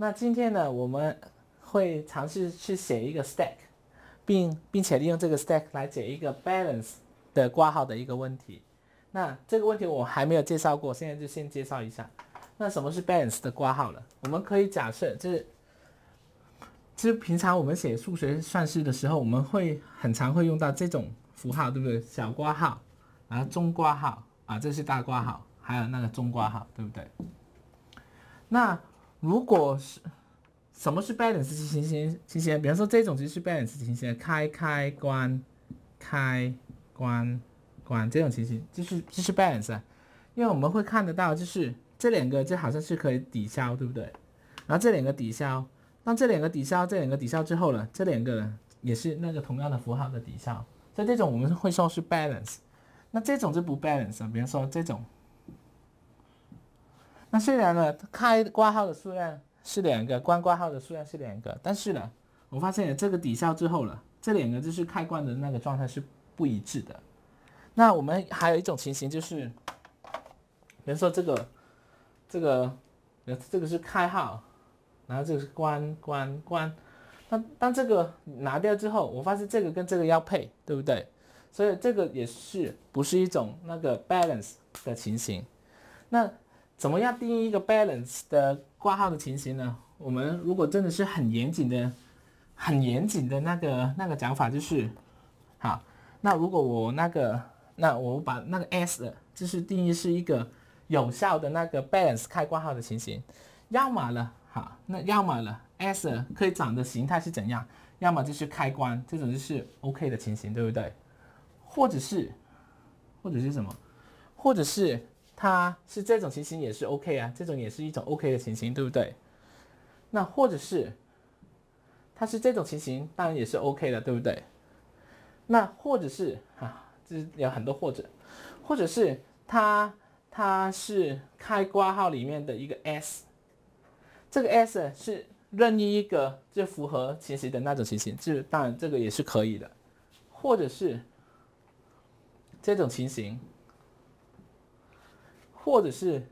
那今天呢，我们会尝试去写一个 stack，并并且利用这个 stack 来解一个 balance 的挂号的一个问题。那这个问题我还没有介绍过，现在就先介绍一下。那什么是 balance 的挂号了？我们可以假设，就是就是平常我们写数学算式的时候，我们会很常会用到这种符号，对不对？小括号，然后中括号啊，这是大括号，还有那个中括号，对不对？那如果是什么是 balance 情形？情形，比方说这种就是 balance 情形，开开关开关关这种情形，就是就是 balance，因为我们会看得到，就是这两个就好像是可以抵消，对不对？然后这两个抵消。那这两个抵消，这两个抵消之后呢，这两个也是那个同样的符号的抵消，所以这种我们会说是 balance。那这种就不 balance 啊，比方说这种。那虽然呢，开挂号的数量是两个，关挂号的数量是两个，但是呢，我发现这个抵消之后了，这两个就是开关的那个状态是不一致的。那我们还有一种情形就是，比如说这个，这个，这个是开号。然后这个是关关关，那当这个拿掉之后，我发现这个跟这个要配，对不对？所以这个也是不是一种那个 balance 的情形。那怎么样定义一个 balance 的挂号的情形呢？我们如果真的是很严谨的、很严谨的那个那个讲法，就是好。那如果我那个，那我把那个 s 就是定义是一个有效的那个 balance 开挂号的情形，要么呢？好那要么了，S 可以长的形态是怎样？要么就是开关，这种就是 OK 的情形，对不对？或者是，或者是什么？或者是它是这种情形也是 OK 啊，这种也是一种 OK 的情形，对不对？那或者是它是这种情形，当然也是 OK 的，对不对？那或者是啊，这有很多或者，或者是它它是开挂号里面的一个 S。这个 S 是任意一个就符合情形的那种情形，就当然这个也是可以的，或者是这种情形，或者是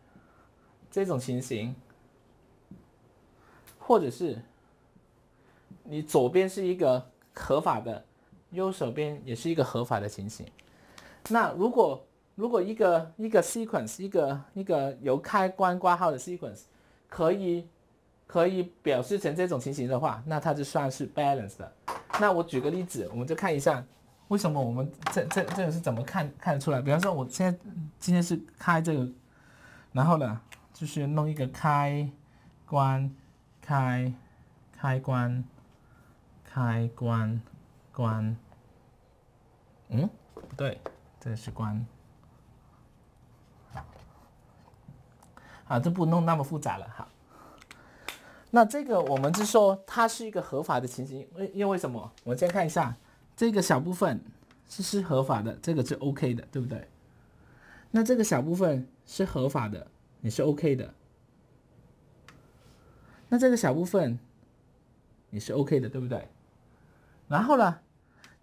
这种情形，或者是你左边是一个合法的，右手边也是一个合法的情形。那如果如果一个一个 sequence 一个一个由开关挂号的 sequence 可以。可以表示成这种情形的话，那它就算是 balance 的。那我举个例子，我们就看一下为什么我们这这这个是怎么看看得出来。比方说，我现在今天是开这个，然后呢，就是弄一个开关开开关开关关，嗯，不对，这是关。好，这不弄那么复杂了，好。那这个我们就说它是一个合法的情形，为因为为什么？我们先看一下这个小部分是是合法的，这个是 OK 的，对不对？那这个小部分是合法的，也是 OK 的。那这个小部分也是 OK 的，对不对？然后呢，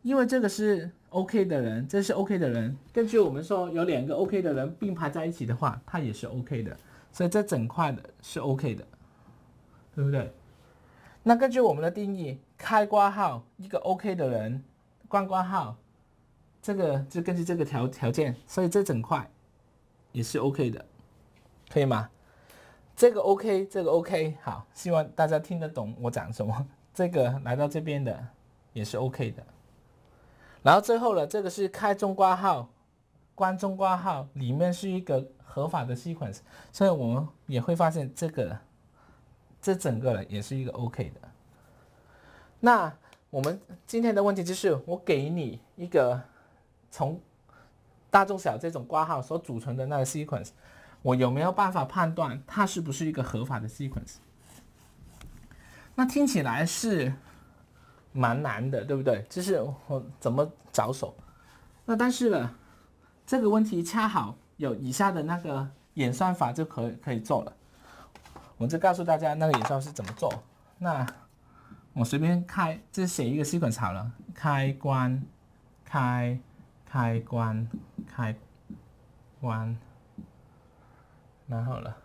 因为这个是 OK 的人，这是 OK 的人，根据我们说有两个 OK 的人并排在一起的话，它也是 OK 的，所以这整块的是 OK 的。对不对？那根据我们的定义，开挂号一个 OK 的人，关挂号，这个就根据这个条条件，所以这整块也是 OK 的，可以吗？这个 OK，这个 OK，好，希望大家听得懂我讲什么。这个来到这边的也是 OK 的，然后最后了，这个是开中挂号，关中挂号里面是一个合法的 sequence，所以我们也会发现这个。这整个也是一个 OK 的。那我们今天的问题就是，我给你一个从大中小这种挂号所组成的那个 sequence，我有没有办法判断它是不是一个合法的 sequence？那听起来是蛮难的，对不对？就是我怎么着手？那但是呢，这个问题恰好有以下的那个演算法就可以可以做了。我就告诉大家那个演算是怎么做。那我随便开，就写一个 sequence 好了。开关，开，开关，开关，然后了。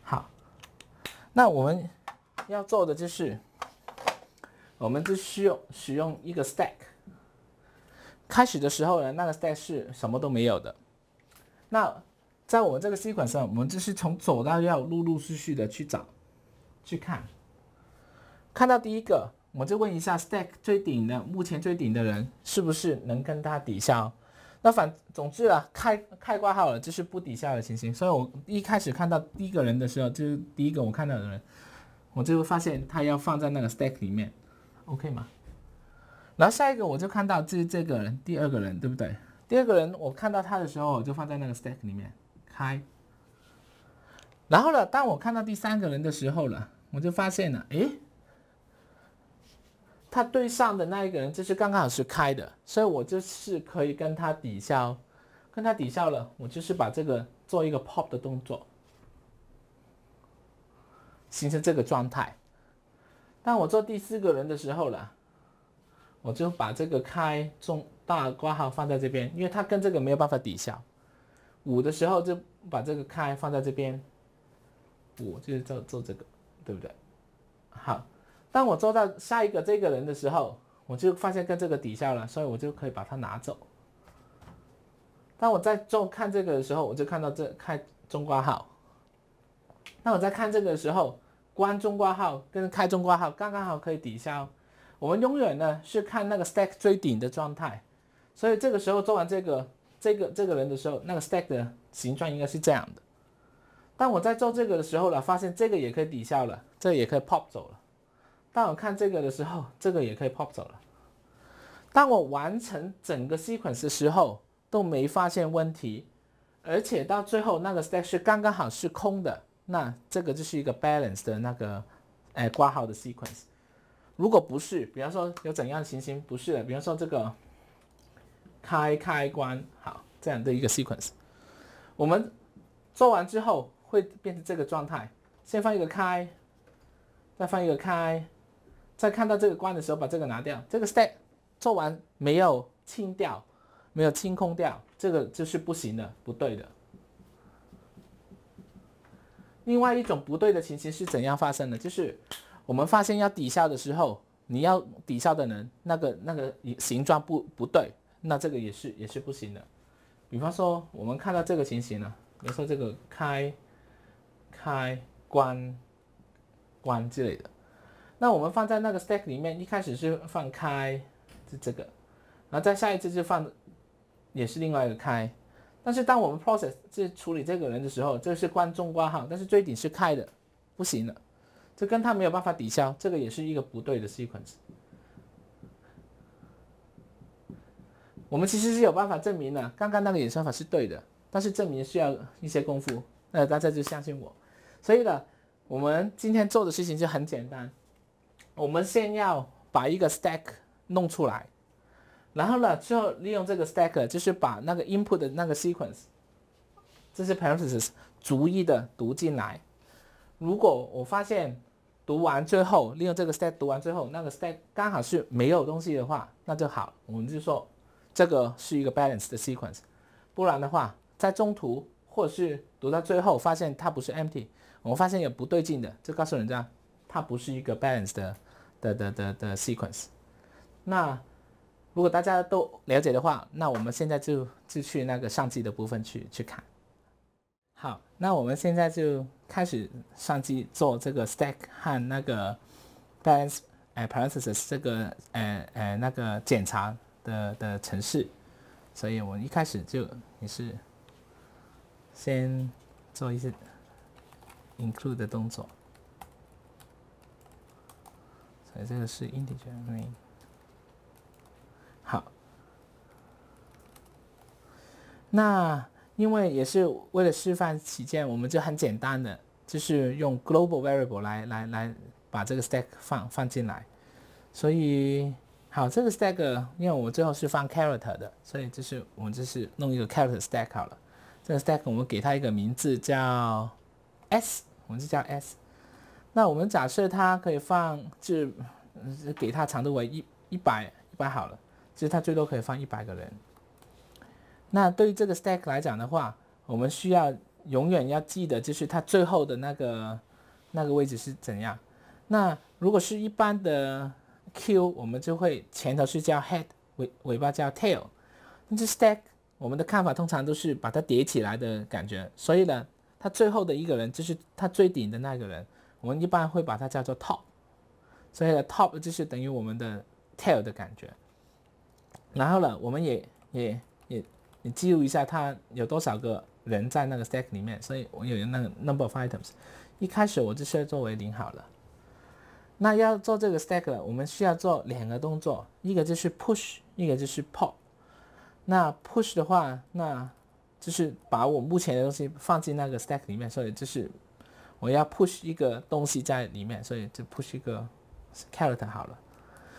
好，那我们要做的就是，我们就需要使用一个 stack。开始的时候呢，那个 stack 是什么都没有的。那在我们这个 sequence 上，我们就是从左到右陆陆续续的去找，去看。看到第一个，我就问一下 stack 最顶的，目前最顶的人是不是能跟它抵消？那反总之啊，开开挂号了，就是不抵消的情形。所以我一开始看到第一个人的时候，就是第一个我看到的人，我就发现他要放在那个 stack 里面，OK 吗？然后下一个我就看到这这个人，第二个人对不对？第二个人我看到他的时候，我就放在那个 stack 里面开。然后呢，当我看到第三个人的时候了，我就发现了，诶。他对上的那一个人就是刚刚好是开的，所以我就是可以跟他抵消，跟他抵消了，我就是把这个做一个 pop 的动作，形成这个状态。当我做第四个人的时候了，我就把这个开中大挂号放在这边，因为它跟这个没有办法抵消。五的时候就把这个开放在这边，五就是做做这个，对不对？好。当我做到下一个这个人的时候，我就发现跟这个抵消了，所以我就可以把它拿走。当我在做看这个的时候，我就看到这开中挂号。那我在看这个的时候，关中挂号跟开中挂号刚刚好可以抵消。我们永远呢是看那个 stack 最顶的状态，所以这个时候做完这个这个这个人的时候，那个 stack 的形状应该是这样的。当我在做这个的时候呢，发现这个也可以抵消了，这也可以 pop 走了。当我看这个的时候，这个也可以 pop 走了。当我完成整个 sequence 的时候，都没发现问题，而且到最后那个 stack 是刚刚好是空的，那这个就是一个 balance 的那个，哎，挂号的 sequence。如果不是，比方说有怎样的情形不是的，比方说这个开开关好这样的一个 sequence，我们做完之后会变成这个状态，先放一个开，再放一个开。在看到这个关的时候，把这个拿掉。这个 stack 做完没有清掉，没有清空掉，这个就是不行的，不对的。另外一种不对的情形是怎样发生的？就是我们发现要抵消的时候，你要抵消的人那个那个形状不不对，那这个也是也是不行的。比方说，我们看到这个情形呢，比如说这个开、开、关、关之类的。那我们放在那个 stack 里面，一开始是放开，是这个，然后再下一次就放，也是另外一个开。但是当我们 process 是处理这个人的时候，这是关中挂号，但是最顶是开的，不行了，这跟他没有办法抵消，这个也是一个不对的 sequence。我们其实是有办法证明的，刚刚那个演算法是对的，但是证明需要一些功夫，那大家就相信我。所以呢，我们今天做的事情就很简单。我们先要把一个 stack 弄出来，然后呢，最后利用这个 stack 就是把那个 input 的那个 sequence，这是 parentheses 逐一的读进来。如果我发现读完最后，利用这个 stack 读完最后，那个 stack 刚好是没有东西的话，那就好，我们就说这个是一个 balance 的 sequence。不然的话，在中途或是读到最后发现它不是 empty，我们发现有不对劲的，就告诉人家。它不是一个 balance 的的的的的 sequence。那如果大家都了解的话，那我们现在就就去那个上机的部分去去看。好，那我们现在就开始上机做这个 stack 和那个 balance 哎 parentheses 这个呃呃那个检查的的程式。所以我一开始就也是先做一些 include 的动作。所以这个是 integer，好。那因为也是为了示范起见，我们就很简单的，就是用 global variable 来来来把这个 stack 放放进来。所以好，这个 stack 因为我最后是放 character 的，所以就是我们就是弄一个 character stack 好了。这个 stack 我们给它一个名字叫 s，我们就叫 s。那我们假设它可以放，就给它长度为一一百一百好了，其实它最多可以放一百个人。那对于这个 stack 来讲的话，我们需要永远要记得，就是它最后的那个那个位置是怎样。那如果是一般的 Q，我们就会前头是叫 head，尾尾巴叫 tail。那这 stack，我们的看法通常都是把它叠起来的感觉，所以呢，它最后的一个人就是它最顶的那个人，我们一般会把它叫做 top。所以呢，top 就是等于我们的 tail 的感觉。然后呢，我们也也也也记录一下它有多少个人在那个 stack 里面。所以我有那个 number of items。一开始我就设作为零好了。那要做这个 stack 了，我们需要做两个动作，一个就是 push，一个就是 pop。那 push 的话，那就是把我目前的东西放进那个 stack 里面，所以就是我要 push 一个东西在里面，所以就 push 一个 character 好了。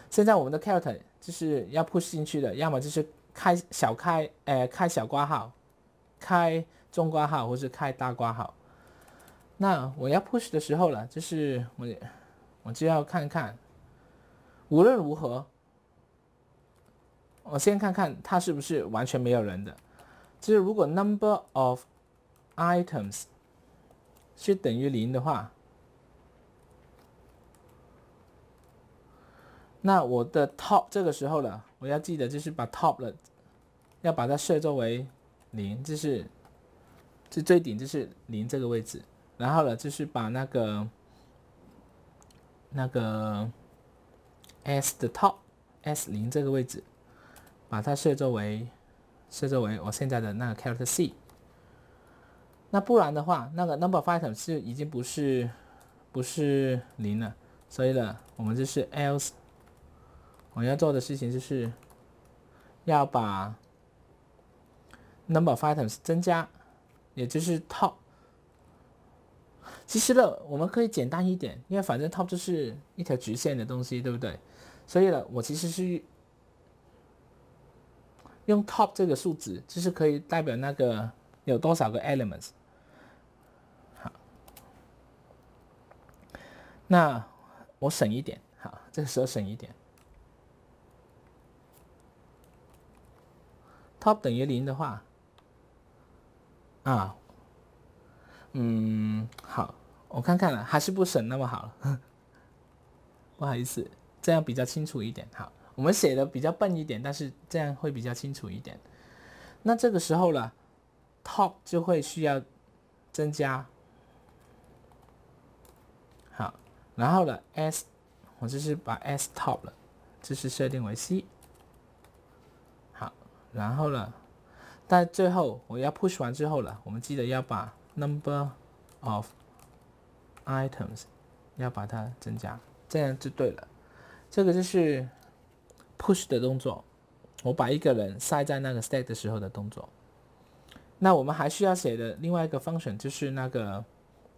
现在我们的 character 就是要 push 进去的，要么就是开小开，呃，开小括号，开中括号，或是开大括号。那我要 push 的时候了，就是我。我就要看看，无论如何，我先看看它是不是完全没有人的。就是如果 number of items 是等于零的话，那我的 top 这个时候了，我要记得就是把 top 了，要把它设作为零，就是这最顶就是零这个位置。然后呢，就是把那个。那个 s 的 top s 零这个位置，把它设作为设作为我现在的那个 character c。那不然的话，那个 number of items 是已经不是不是零了，所以呢，我们就是 else。我要做的事情就是要把 number of items 增加，也就是 top。其实呢，我们可以简单一点，因为反正 top 就是一条直线的东西，对不对？所以呢，我其实是用 top 这个数字，就是可以代表那个有多少个 elements。那我省一点，好，这个时候省一点。top 等于零的话，啊。嗯，好，我看看了，还是不省那么好了，不好意思，这样比较清楚一点。好，我们写的比较笨一点，但是这样会比较清楚一点。那这个时候呢，top 就会需要增加，好，然后呢，s 我就是把 s top 了，这是设定为 c，好，然后呢，但最后我要 push 完之后了，我们记得要把 number of items 要把它增加，这样就对了。这个就是 push 的动作，我把一个人塞在那个 stack 的时候的动作。那我们还需要写的另外一个 function 就是那个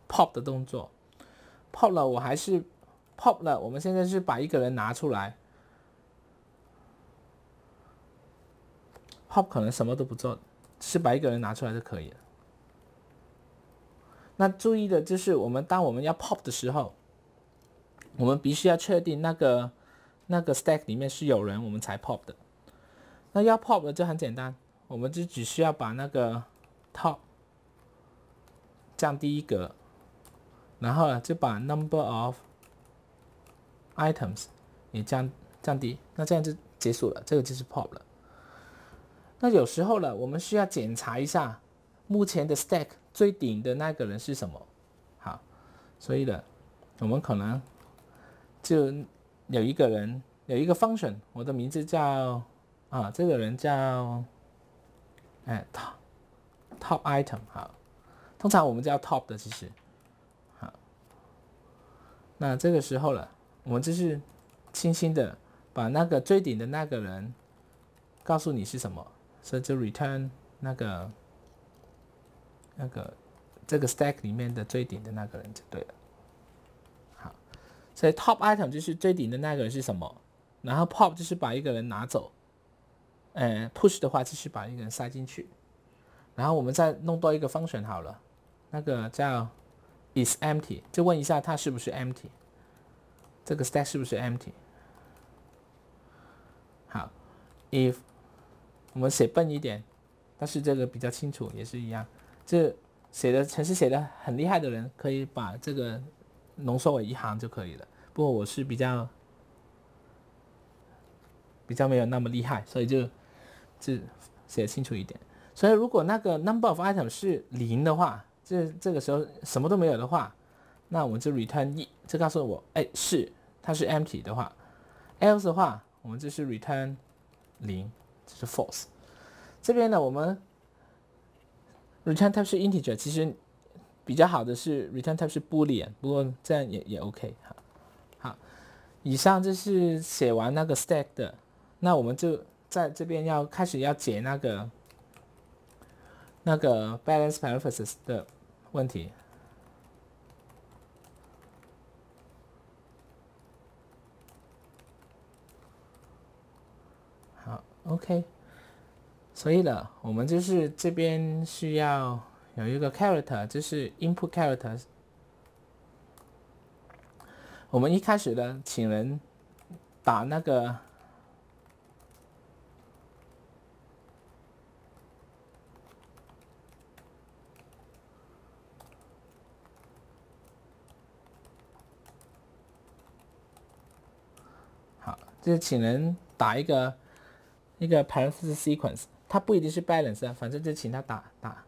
pop 的动作。Pop 了，我还是 pop 了。我们现在是把一个人拿出来，pop 可能什么都不做，只是把一个人拿出来就可以了。那注意的就是，我们当我们要 pop 的时候，我们必须要确定那个那个 stack 里面是有人，我们才 pop 的。那要 pop 的就很简单，我们就只需要把那个 top 降低一格，然后呢就把 number of items 也降降低，那这样就结束了，这个就是 pop 了。那有时候呢，我们需要检查一下目前的 stack。最顶的那个人是什么？好，所以呢，我们可能就有一个人有一个 function，我的名字叫啊，这个人叫哎 top top item 好，通常我们叫 top 的其实，那这个时候了，我们就是轻轻的把那个最顶的那个人告诉你是什么，所以就 return 那个。那个这个 stack 里面的最顶的那个人就对了。好，所以 top item 就是最顶的那个人是什么？然后 pop 就是把一个人拿走，嗯，push 的话就是把一个人塞进去。然后我们再弄多一个 function 好了，那个叫 is empty，就问一下它是不是 empty，这个 stack 是不是 empty？好，if 我们写笨一点，但是这个比较清楚，也是一样。这写的程式写的很厉害的人，可以把这个浓缩为一行就可以了。不过我是比较比较没有那么厉害，所以就就写清楚一点。所以如果那个 number of item 是零的话，这这个时候什么都没有的话，那我们就 return 一，这告诉我，哎，是它是 empty 的话，else 的话，我们就是 return 零，这是 false。这边呢，我们 return type 是 integer，其实比较好的是 return type 是 boolean，不过这样也也 OK 哈。好，以上就是写完那个 stack 的，那我们就在这边要开始要解那个。那个 balance parentheses 的问题，好，OK，所以呢，我们就是这边需要有一个 character，就是 input character。我们一开始呢，请人打那个。就是请人打一个一个 parenthesis sequence，它不一定是 balance 啊，反正就请他打打。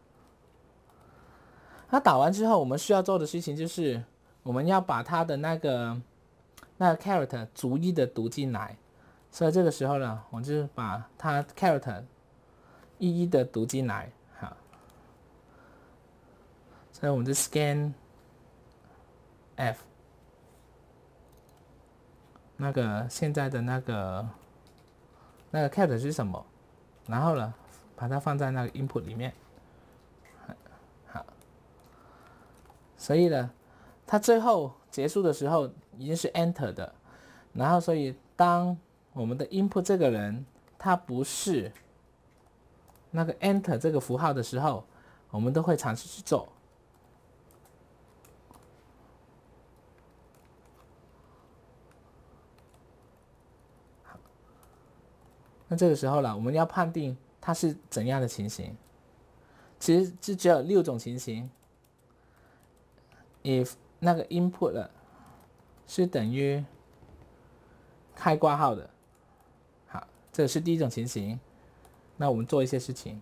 他打完之后，我们需要做的事情就是，我们要把他的那个那个 character 逐一的读进来。所以这个时候呢，我就把它 character 一一的读进来，好。所以我们就 scan f。那个现在的那个那个 cat 是什么？然后呢，把它放在那个 input 里面。好，所以呢，它最后结束的时候已经是 enter 的。然后，所以当我们的 input 这个人他不是那个 enter 这个符号的时候，我们都会尝试去做。那这个时候了，我们要判定它是怎样的情形。其实就只有六种情形。if 那个 input 了是等于开挂号的，好，这是第一种情形。那我们做一些事情。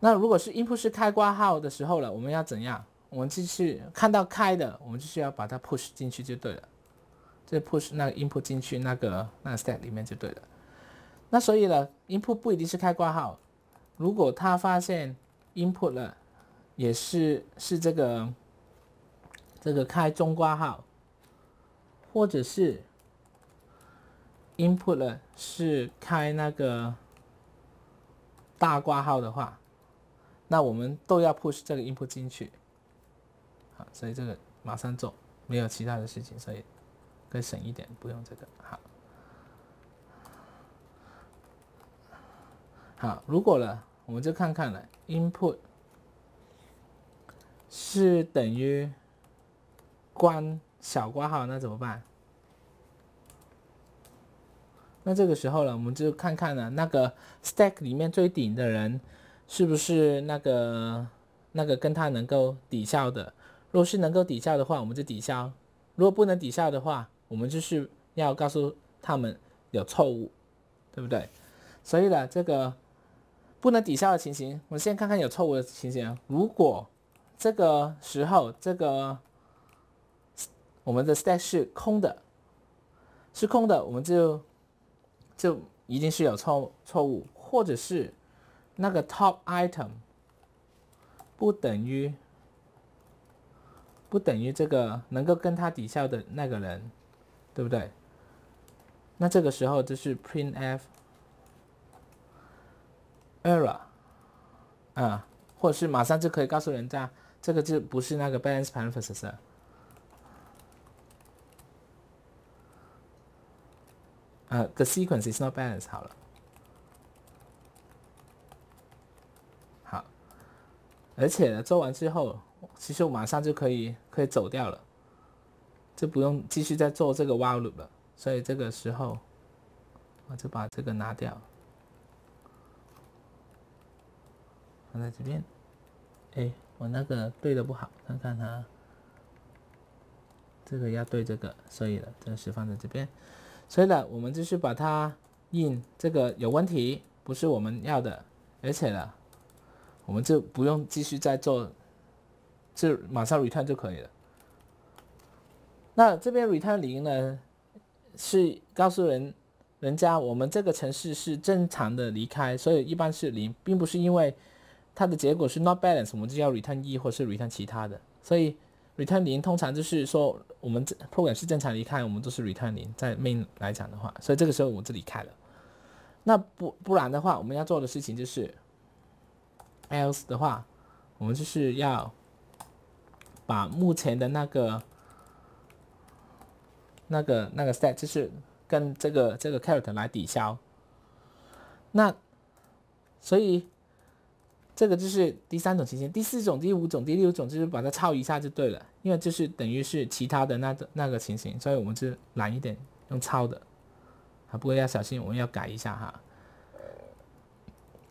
那如果是 input 是开挂号的时候了，我们要怎样？我们继续看到开的，我们就需要把它 push 进去就对了。这 push 那个 input 进去那个那个 stack 里面就对了。那所以呢，input 不一定是开挂号。如果他发现 input 了，也是是这个这个开中挂号，或者是 input 了是开那个大挂号的话，那我们都要 push 这个 input 进去。好，所以这个马上做，没有其他的事情，所以可以省一点，不用这个。好。好，如果了，我们就看看了，input 是等于关小括号，那怎么办？那这个时候呢，我们就看看了那个 stack 里面最顶的人是不是那个那个跟他能够抵消的。如果是能够抵消的话，我们就抵消；如果不能抵消的话，我们就是要告诉他们有错误，对不对？所以呢，这个。不能抵消的情形，我们先看看有错误的情形。如果这个时候这个我们的 stack 是空的，是空的，我们就就一定是有错错误，或者是那个 top item 不等于不等于这个能够跟他抵消的那个人，对不对？那这个时候就是 printf。error，啊，或者是马上就可以告诉人家，这个就不是那个 balance parenthesis，呃，the sequence is not balanced，好了，好，而且做完之后，其实我马上就可以可以走掉了，就不用继续再做这个 while loop 了，所以这个时候我就把这个拿掉。放在这边，哎，我那个对的不好，看看它，这个要对这个，所以呢，这个是放在这边，所以呢，我们就是把它印这个有问题，不是我们要的，而且呢，我们就不用继续再做，就马上 return 就可以了。那这边 return 零呢，是告诉人人家我们这个城市是正常的离开，所以一般是零，并不是因为它的结果是 not balance，我们就要 return 一或是 return 其他的，所以。return 零通常就是说我们这 program 是正常离开，我们都是 return 零，在 main 来讲的话，所以这个时候我这里开了。那不不然的话，我们要做的事情就是 else 的话，我们就是要把目前的那个那个那个 stat 就是跟这个这个 character 来抵消。那所以。这个就是第三种情形，第四种、第五种、第六种就是把它抄一下就对了，因为就是等于是其他的那个那个情形，所以我们是懒一点用抄的，啊，不过要小心，我们要改一下哈。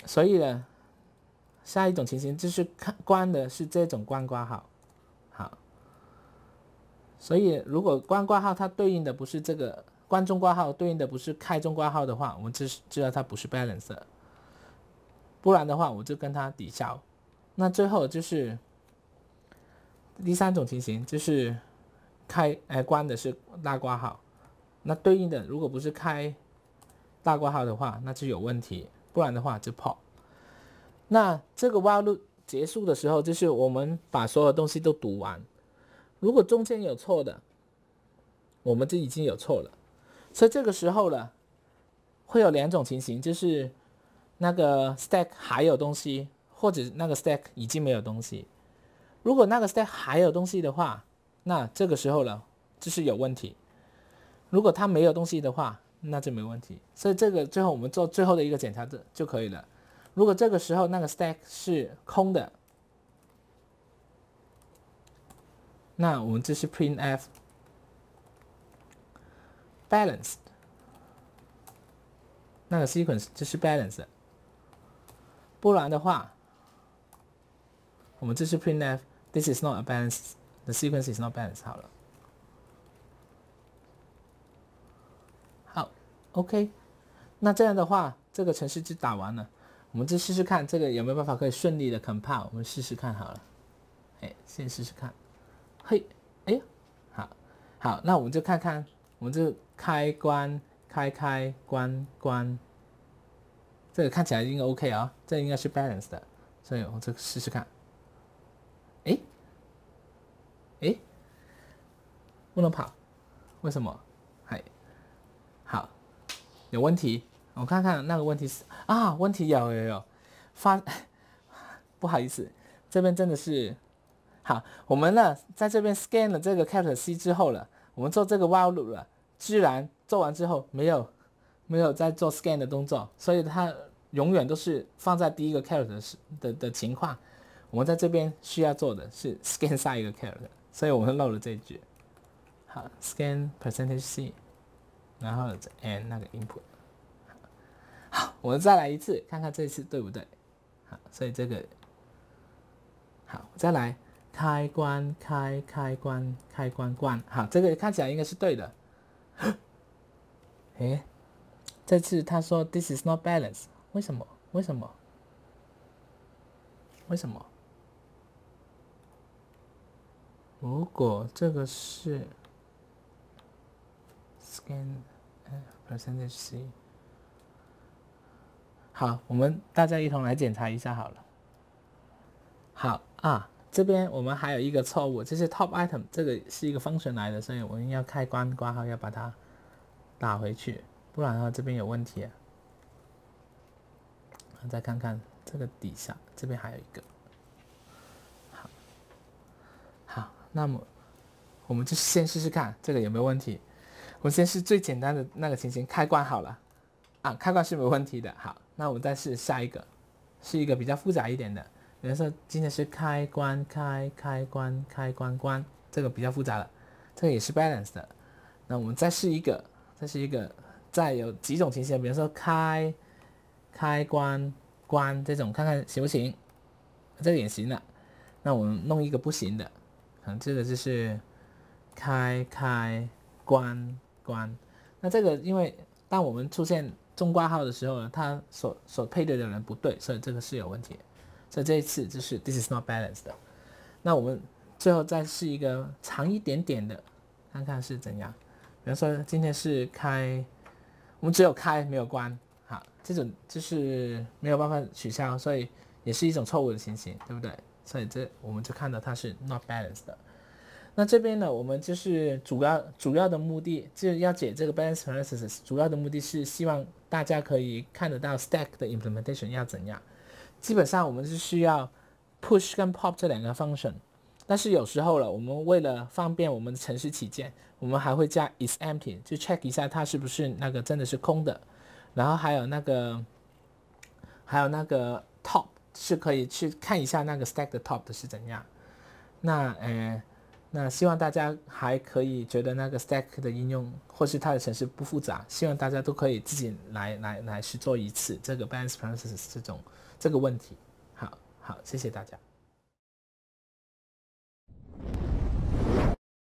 所以呢，下一种情形就是看关的是这种关挂号，好，所以如果关挂号它对应的不是这个关中挂号，对应的不是开中挂号的话，我们知知道它不是 balance。不然的话，我就跟他抵消。那最后就是第三种情形，就是开哎关的是大挂号，那对应的如果不是开大挂号的话，那就有问题。不然的话就跑。那这个 while 结束的时候，就是我们把所有东西都读完。如果中间有错的，我们就已经有错了。所以这个时候呢，会有两种情形，就是。那个 stack 还有东西，或者那个 stack 已经没有东西。如果那个 stack 还有东西的话，那这个时候呢，就是有问题。如果它没有东西的话，那就没问题。所以这个最后我们做最后的一个检查就就可以了。如果这个时候那个 stack 是空的，那我们这是 printf balanced，那个 sequence 就是 balanced。不然的话，我们这是 printf，this is not a balance，the sequence is not balance 好了。好，OK，那这样的话，这个程式就打完了。我们再试试看，这个有没有办法可以顺利的 compile？我们试试看好了。哎，先试试看。嘿，哎，好，好，那我们就看看，我们就开关开开关关。这个看起来应该 OK 啊，这应该是 balance 的，所以我这个试试看。哎，哎，不能跑，为什么？嗨，好，有问题，我看看那个问题是啊，问题有有有，发，不好意思，这边真的是好，我们呢在这边 scan 了这个 capital C 之后了，我们做这个 while loop 了，居然做完之后没有。没有在做 scan 的动作，所以它永远都是放在第一个 character 的的情况。我们在这边需要做的是 scan 下一个 character，所以我们漏了这一句。好，scan percentage c，然后 and 那个 input。好，我们再来一次，看看这次对不对。好，所以这个好，再来开关开开关开关关。好，这个看起来应该是对的。诶。这次他说 "This is not balance"，为什么？为什么？为什么？如果这个是 scan percentage c，好，我们大家一同来检查一下好了。好啊，这边我们还有一个错误，这是 top item，这个是一个 function 来的，所以我们要开关挂号要把它打回去。不然的话，这边有问题。再看看这个底下，这边还有一个。好，好，那么我们就先试试看这个有没有问题。我先试最简单的那个情形，开关好了啊，开关是没问题的。好，那我们再试下一个，是一个比较复杂一点的。比如说今天是开关开开关开关关，这个比较复杂了，这个也是 balance 的。那我们再试一个，这是一个。再有几种情形，比如说开、开关、关这种，看看行不行？这个也行的。那我们弄一个不行的，嗯，这个就是开开关关。那这个因为当我们出现中挂号的时候呢，它所所配对的人不对，所以这个是有问题。所以这一次就是 this is not balanced。那我们最后再试一个长一点点的，看看是怎样。比方说今天是开，我们只有开没有关，好，这种就是没有办法取消，所以也是一种错误的情形，对不对？所以这我们就看到它是 not balanced 的。那这边呢，我们就是主要主要的目的就是要解这个 balance parenthesis 主要的目的是希望大家可以看得到 stack 的 implementation 要怎样。基本上我们是需要 push 跟 pop 这两个 function。但是有时候了，我们为了方便我们的程式起见，我们还会加 is empty，就 check 一下它是不是那个真的是空的。然后还有那个，还有那个 top 是可以去看一下那个 stack 的 top 的是怎样。那呃，那希望大家还可以觉得那个 stack 的应用或是它的程式不复杂，希望大家都可以自己来来来去做一次这个 balance process 这种这个问题。好好，谢谢大家。